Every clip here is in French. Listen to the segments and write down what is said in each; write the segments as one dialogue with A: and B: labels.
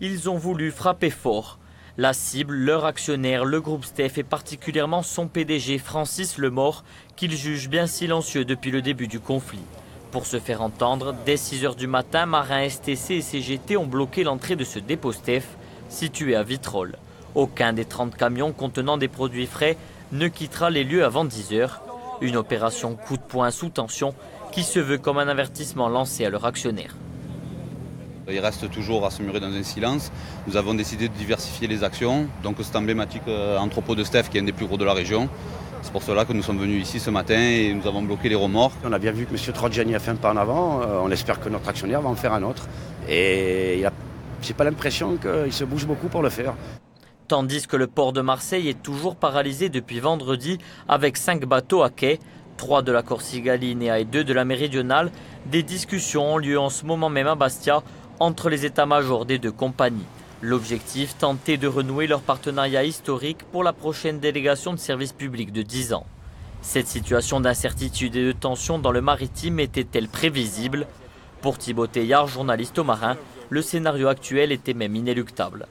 A: ils ont voulu frapper fort. La cible, leur actionnaire, le groupe Steph et particulièrement son PDG Francis Lemort, qu'ils jugent bien silencieux depuis le début du conflit. Pour se faire entendre, dès 6 h du matin, marins STC et CGT ont bloqué l'entrée de ce dépôt Steph, situé à Vitrolles. Aucun des 30 camions contenant des produits frais ne quittera les lieux avant 10 h Une opération coup de poing sous tension qui se veut comme un avertissement lancé à leur actionnaire.
B: Il reste toujours à se murer dans un silence. Nous avons décidé de diversifier les actions. Donc cet emblématique euh, entrepôt de Steph qui est un des plus gros de la région. C'est pour cela que nous sommes venus ici ce matin et nous avons bloqué les remorques.
C: On a bien vu que M. Trojani a fait un pas en avant. Euh, on espère que notre actionnaire va en faire un autre. Et je n'ai pas l'impression qu'il se bouge beaucoup pour le faire.
A: Tandis que le port de Marseille est toujours paralysé depuis vendredi avec cinq bateaux à quai, trois de la Corsica Linea et deux de la Méridionale, des discussions ont lieu en ce moment même à Bastia entre les états-majors des deux compagnies. L'objectif, tenter de renouer leur partenariat historique pour la prochaine délégation de service public de 10 ans. Cette situation d'incertitude et de tension dans le maritime était-elle prévisible? Pour Thibaut Teillard, journaliste au marin, le scénario actuel était même inéluctable.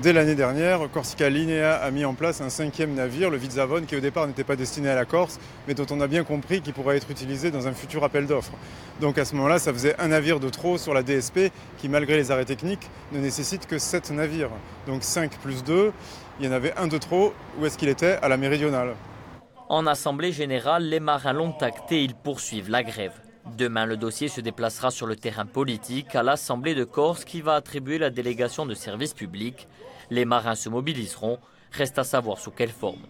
D: Dès l'année dernière, Corsica Linea a mis en place un cinquième navire, le Vizavon, qui au départ n'était pas destiné à la Corse, mais dont on a bien compris qu'il pourrait être utilisé dans un futur appel d'offres. Donc à ce moment-là, ça faisait un navire de trop sur la DSP, qui malgré les arrêts techniques ne nécessite que 7 navires. Donc 5 plus 2, il y en avait un de trop. Où est-ce qu'il était? À la méridionale.
A: En Assemblée générale, les marins l'ont acté ils poursuivent la grève. Demain, le dossier se déplacera sur le terrain politique à l'Assemblée de Corse qui va attribuer la délégation de service public. Les marins se mobiliseront. Reste à savoir sous quelle forme.